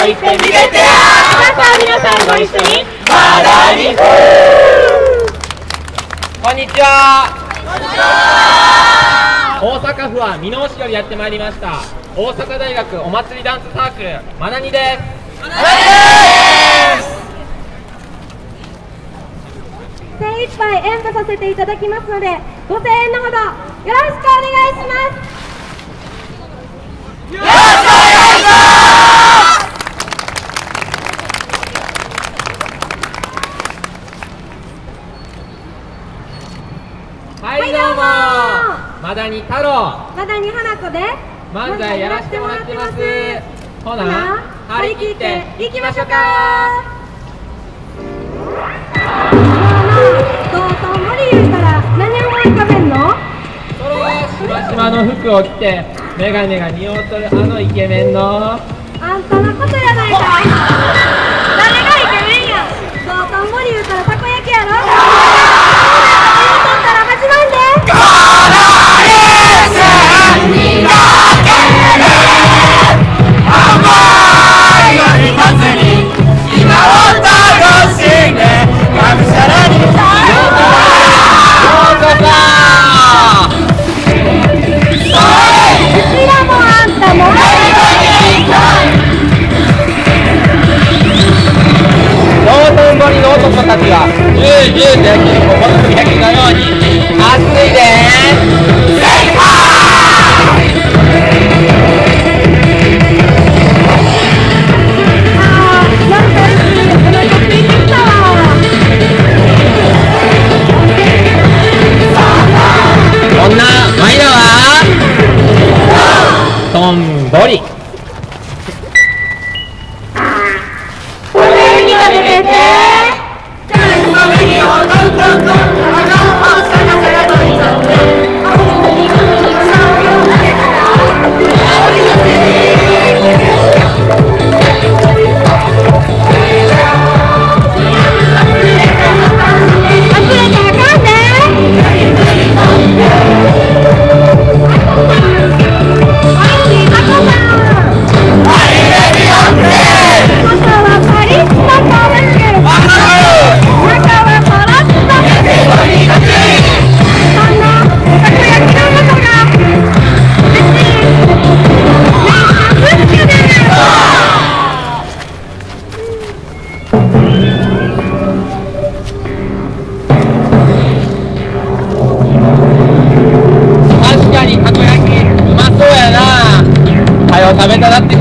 と言ってみてやさあ皆さんご一緒にまだにこんにちは大阪府は箕面市よりやってまいりました大阪大学お祭りダンスサークルまなにです精一杯演舞させていただきますのでご声援のほどよろしくお願いしますまだに太郎。まだに花子で。漫才やらせてもらってます。ほな張り切っていきましょうか。どうと無理言うたら何を思い浮かべんの？それしましまの服を着てメガネが似合うとるあのイケメンの。あんたのことやないかジュージューと焼き肉をこの焼きのように熱いです。はよ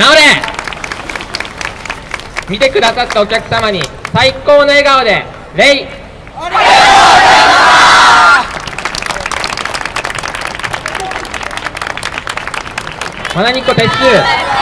直れ。見てくださったお客様に最高の笑顔で礼まなにっこ撤収